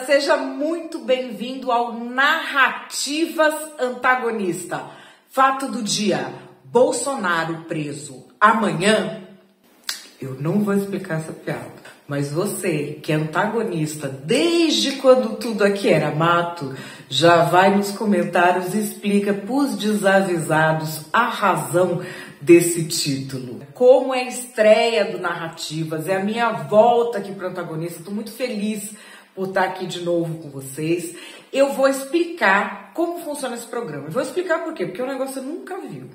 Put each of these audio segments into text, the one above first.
seja muito bem-vindo ao Narrativas Antagonista. Fato do dia: Bolsonaro preso. Amanhã, eu não vou explicar essa piada, mas você, que é antagonista desde quando tudo aqui era mato, já vai nos comentários e explica pros desavisados a razão desse título. Como é a estreia do Narrativas, é a minha volta aqui para antagonista. Estou muito feliz por estar aqui de novo com vocês. Eu vou explicar como funciona esse programa. Eu vou explicar por quê? Porque é um negócio que você nunca viu.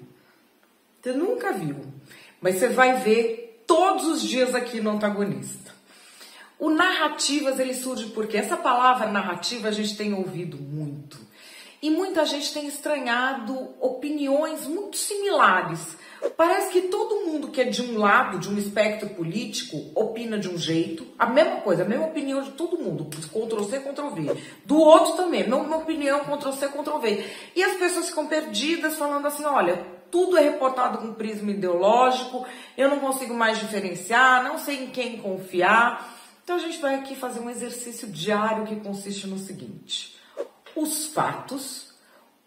Você nunca viu. Mas você vai ver todos os dias aqui no antagonista. O narrativas ele surge porque essa palavra narrativa a gente tem ouvido muito. E muita gente tem estranhado opiniões muito similares Parece que todo mundo que é de um lado, de um espectro político, opina de um jeito, a mesma coisa, a mesma opinião de todo mundo, Ctrl C, Ctrl V. Do outro também, mesma opinião, Ctrl C, Ctrl V. E as pessoas ficam perdidas falando assim, olha, tudo é reportado com prisma ideológico, eu não consigo mais diferenciar, não sei em quem confiar. Então a gente vai aqui fazer um exercício diário que consiste no seguinte: os fatos,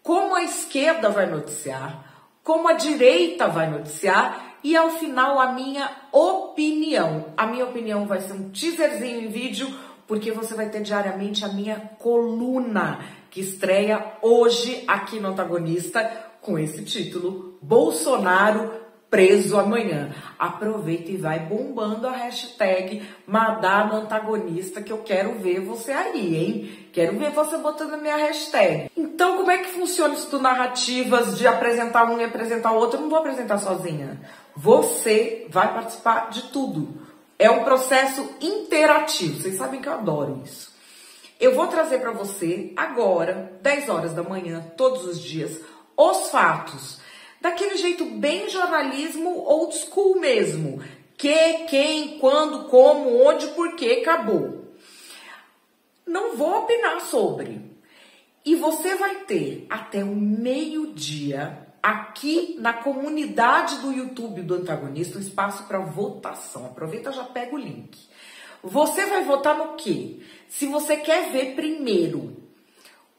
como a esquerda vai noticiar, como a direita vai noticiar e ao final a minha opinião. A minha opinião vai ser um teaserzinho em vídeo, porque você vai ter diariamente a minha coluna que estreia hoje aqui no Antagonista com esse título: Bolsonaro preso amanhã. Aproveita e vai bombando a hashtag Madá no Antagonista, que eu quero ver você aí, hein? Quero ver você botando a minha hashtag. Então, como é que funciona isso do narrativas de apresentar um e apresentar o outro? Eu não vou apresentar sozinha. Você vai participar de tudo. É um processo interativo. Vocês sabem que eu adoro isso. Eu vou trazer para você agora, 10 horas da manhã, todos os dias, os fatos daquele jeito bem jornalismo old school mesmo. Que, quem, quando, como, onde, por que, acabou. Não vou opinar sobre. E você vai ter até o meio-dia aqui na comunidade do YouTube do antagonista um espaço para votação. Aproveita já pega o link. Você vai votar no quê? Se você quer ver primeiro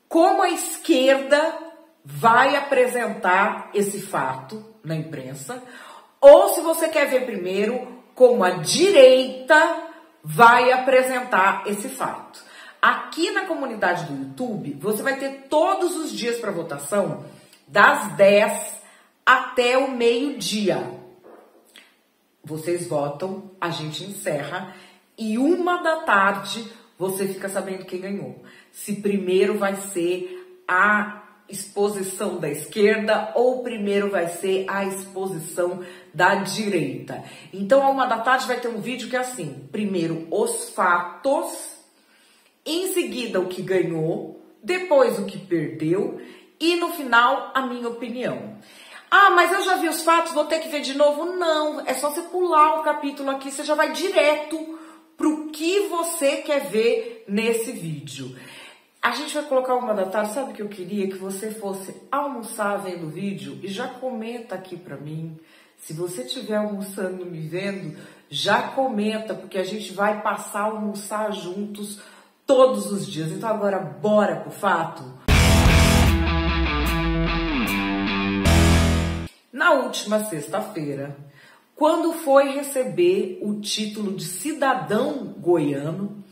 como a esquerda vai apresentar esse fato na imprensa, ou se você quer ver primeiro como a direita vai apresentar esse fato. Aqui na comunidade do YouTube, você vai ter todos os dias para votação, das 10 até o meio-dia. Vocês votam, a gente encerra e uma da tarde você fica sabendo quem ganhou. Se primeiro vai ser a exposição da esquerda ou primeiro vai ser a exposição da direita. Então, a uma da tarde vai ter um vídeo que é assim: primeiro os fatos, em seguida o que ganhou, depois o que perdeu e no final a minha opinião. Ah, mas eu já vi os fatos, vou ter que ver de novo? Não, é só você pular o capítulo aqui, você já vai direto pro que você quer ver nesse vídeo. A gente vai colocar uma da tarde. Sabe o que eu queria? Que você fosse almoçar vendo o vídeo e já comenta aqui pra mim. Se você estiver almoçando me vendo, já comenta, porque a gente vai passar a almoçar juntos todos os dias. Então agora bora pro fato? Na última sexta-feira, quando foi receber o título de cidadão goiano,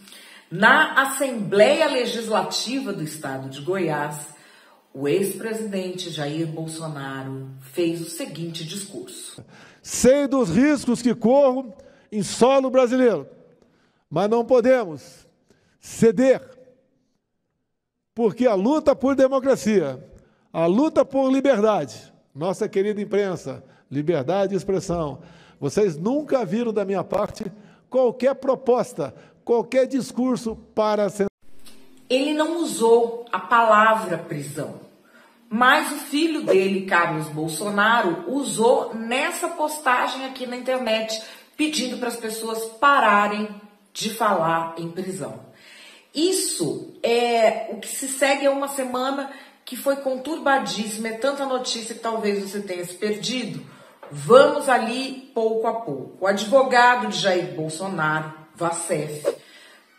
na Assembleia Legislativa do Estado de Goiás, o ex-presidente Jair Bolsonaro fez o seguinte discurso: Sei dos riscos que corro em solo brasileiro, mas não podemos ceder, porque a luta por democracia, a luta por liberdade, nossa querida imprensa, liberdade de expressão, vocês nunca viram da minha parte qualquer proposta qualquer discurso para. Ele não usou a palavra prisão, mas o filho dele, Carlos Bolsonaro, usou nessa postagem aqui na internet, pedindo para as pessoas pararem de falar em prisão. Isso é o que se segue a uma semana que foi conturbadíssima, é tanta notícia que talvez você tenha se perdido. Vamos ali pouco a pouco. O advogado de Jair Bolsonaro, Vacef,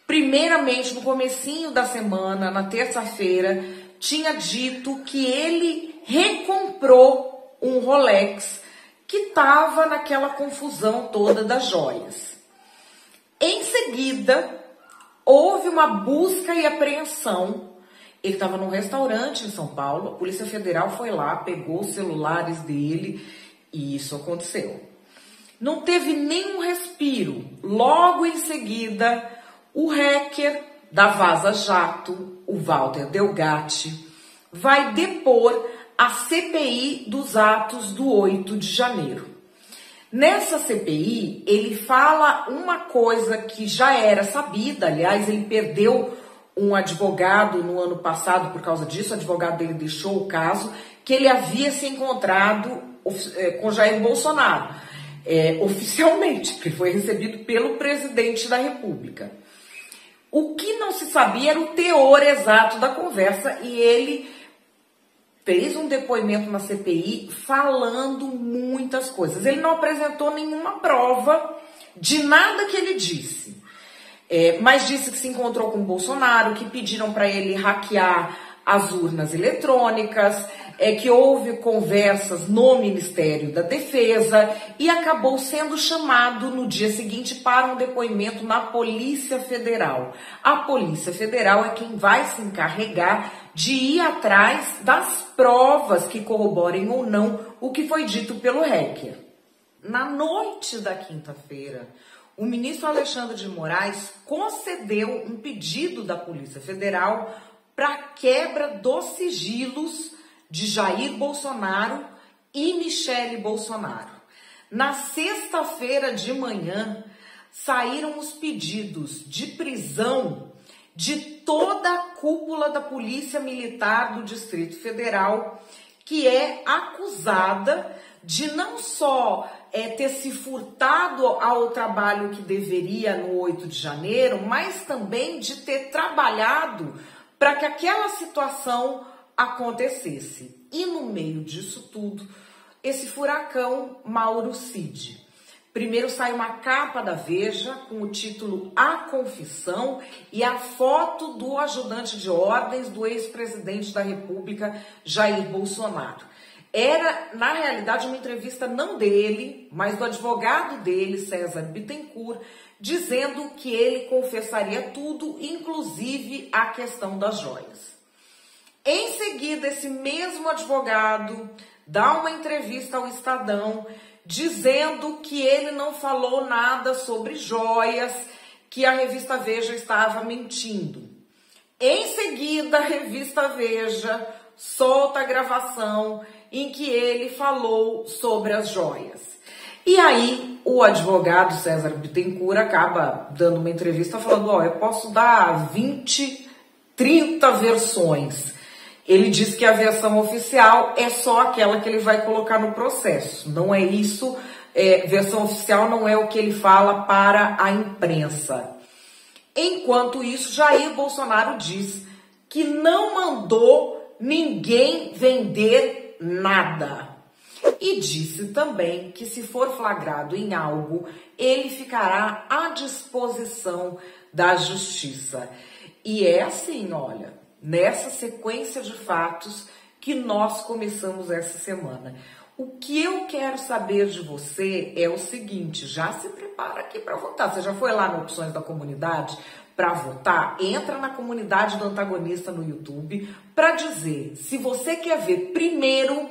Primeiramente, no comecinho da semana, na terça-feira, tinha dito que ele recomprou um Rolex que estava naquela confusão toda das joias. Em seguida, houve uma busca e apreensão. Ele estava num restaurante em São Paulo, a Polícia Federal foi lá, pegou os celulares dele e isso aconteceu. Não teve nenhum respiro. Logo em seguida, o hacker da Vaza Jato, o Walter Delgatti, vai depor a CPI dos atos do 8 de janeiro. Nessa CPI, ele fala uma coisa que já era sabida, aliás, ele perdeu um advogado no ano passado por causa disso, o advogado dele deixou o caso, que ele havia se encontrado é, com Jair Bolsonaro, é, oficialmente, que foi recebido pelo presidente da República. O que não se sabia era o teor exato da conversa e ele fez um depoimento na CPI falando muitas coisas. Ele não apresentou nenhuma prova de nada que ele disse. É, mas disse que se encontrou com o Bolsonaro, que pediram para ele hackear as urnas eletrônicas, é que houve conversas no Ministério da Defesa e acabou sendo chamado no dia seguinte para um depoimento na Polícia Federal. A Polícia Federal é quem vai se encarregar de ir atrás das provas que corroborem ou não o que foi dito pelo hacker. Na noite da quinta-feira, o ministro Alexandre de Moraes concedeu um pedido da Polícia Federal para quebra dos sigilos de Jair Bolsonaro e Michele Bolsonaro. Na sexta-feira de manhã, saíram os pedidos de prisão de toda a cúpula da Polícia Militar do Distrito Federal, que é acusada de não só é, ter se furtado ao trabalho que deveria no 8 de janeiro, mas também de ter trabalhado para que aquela situação acontecesse. E no meio disso tudo, esse furacão Mauro Cid. Primeiro sai uma capa da Veja com o título A Confissão e a foto do ajudante de ordens do ex-presidente da República, Jair Bolsonaro. Era, na realidade, uma entrevista não dele, mas do advogado dele, César Bittencourt, dizendo que ele confessaria tudo, inclusive a questão das joias. Em seguida, esse mesmo advogado dá uma entrevista ao Estadão dizendo que ele não falou nada sobre joias, que a revista Veja estava mentindo. Em seguida, a revista Veja solta a gravação em que ele falou sobre as joias. E aí, o advogado César Bittencourt acaba dando uma entrevista falando: Ó, oh, eu posso dar 20, 30 versões. Ele diz que a versão oficial é só aquela que ele vai colocar no processo. Não é isso, é, versão oficial não é o que ele fala para a imprensa. Enquanto isso, Jair Bolsonaro diz que não mandou ninguém vender nada. E disse também que se for flagrado em algo, ele ficará à disposição da justiça. E é assim, olha, nessa sequência de fatos que nós começamos essa semana. O que eu quero saber de você é o seguinte: já se prepara aqui para votar. Você já foi lá no Opções da Comunidade para votar? Entra na comunidade do antagonista no YouTube para dizer se você quer ver primeiro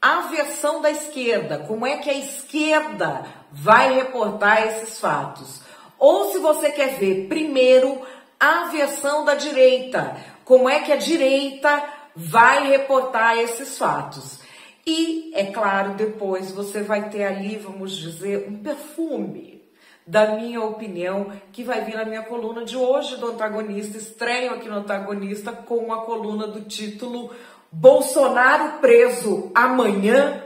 a versão da esquerda, como é que a esquerda vai reportar esses fatos. Ou se você quer ver primeiro a versão da direita, como é que a direita vai reportar esses fatos. E, é claro, depois você vai ter ali, vamos dizer, um perfume da minha opinião que vai vir na minha coluna de hoje do antagonista. Estreio aqui no antagonista com a coluna do título Bolsonaro preso amanhã,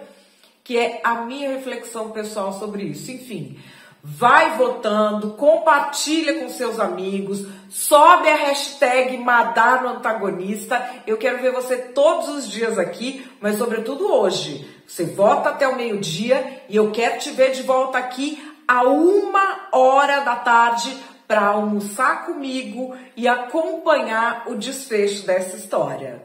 que é a minha reflexão pessoal sobre isso. Enfim, vai votando, compartilha com seus amigos, sobe a hashtag Madar no Antagonista. Eu quero ver você todos os dias aqui, mas sobretudo hoje. Você vota até o meio-dia e eu quero te ver de volta aqui a uma hora da tarde para almoçar comigo e acompanhar o desfecho dessa história.